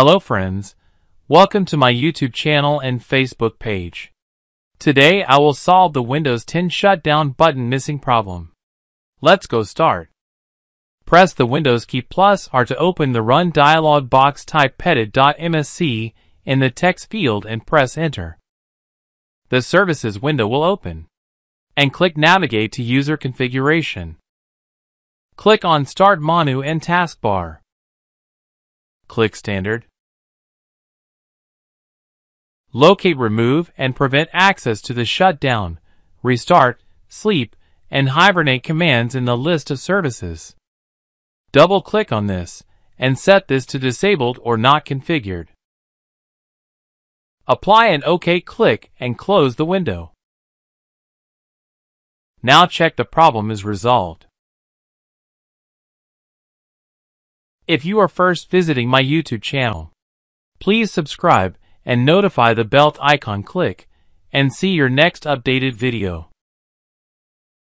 Hello friends, welcome to my YouTube channel and Facebook page. Today I will solve the Windows 10 shutdown button missing problem. Let's go start. Press the Windows key plus R to open the Run dialog box type gpedit.msc in the text field and press enter. The services window will open. And click navigate to user configuration. Click on start menu and taskbar. Click Standard. Locate remove and prevent access to the shutdown, restart, sleep, and hibernate commands in the list of services. Double-click on this and set this to disabled or not configured. Apply an OK click and close the window. Now check the problem is resolved. If you are first visiting my YouTube channel, please subscribe and notify the bell icon click and see your next updated video.